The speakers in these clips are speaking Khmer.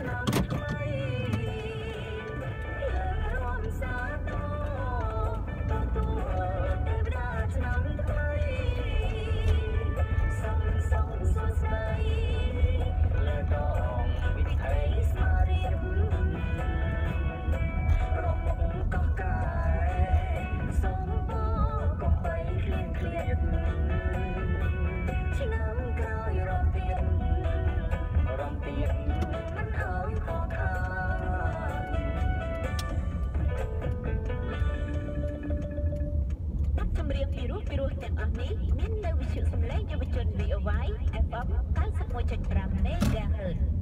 Hello. 91.5 MHz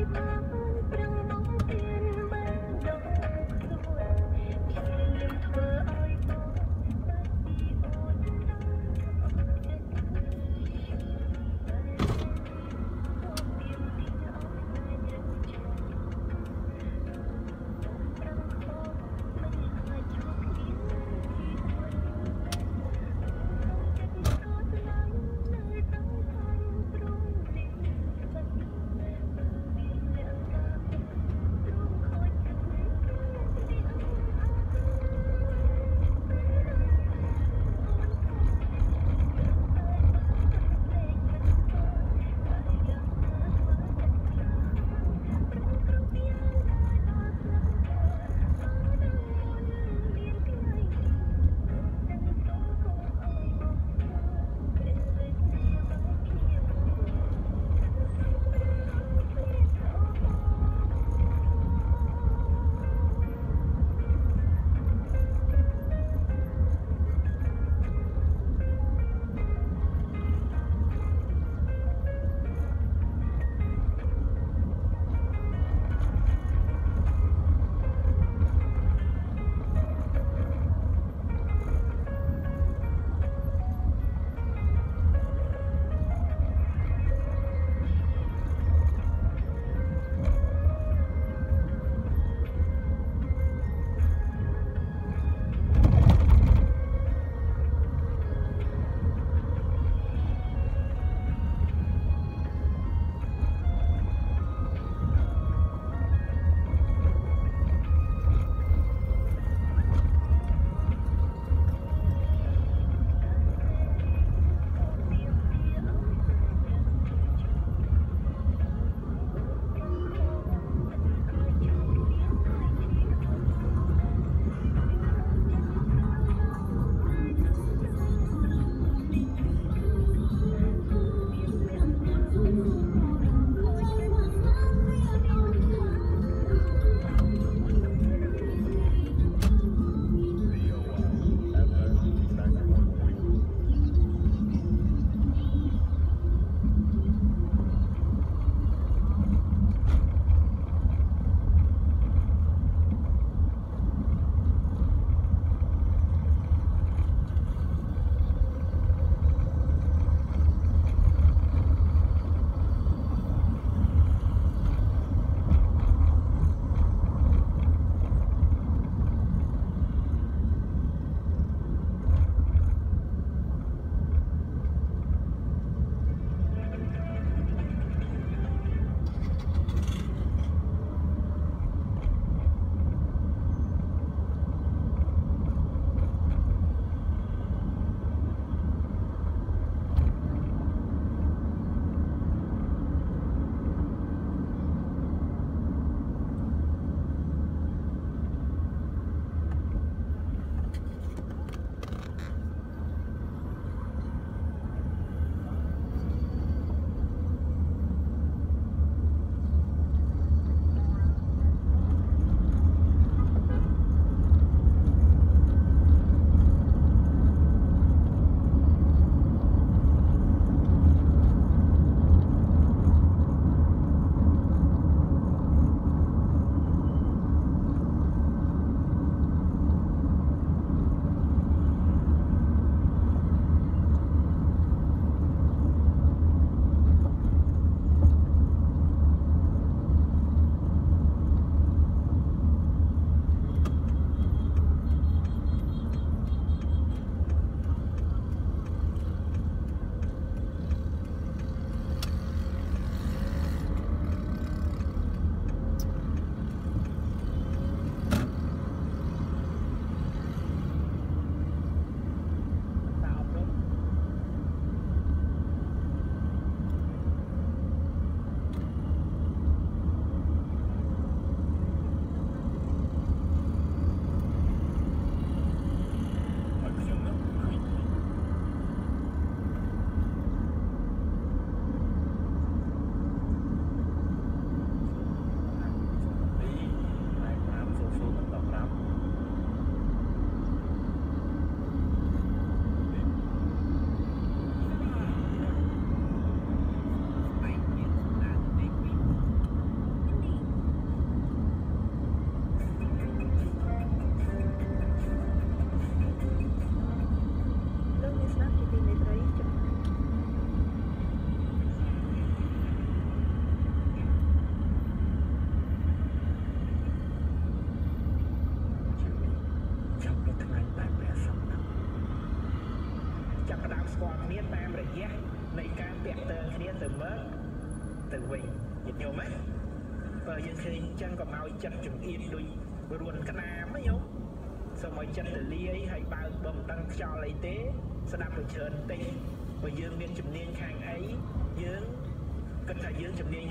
ឲ្ស្គាល់គ្នាតាមរយៈនៃការតាក់ទងគ្នាទៅមើលទៅវិញញាតិញោមណាបើយើងឃើញអញ្ចឹងក៏មកចិត្តចង្អៀតដូចរួនក្តាមណាញោមសូមឲ្យចិត្តទលាយហើយបើកបំដឹងខ្យល់អីទេស្ដាប់ទៅច្រើនតិចបើយើងមានជំនាញខាងអីយើងគិតថាយើងជំនាញ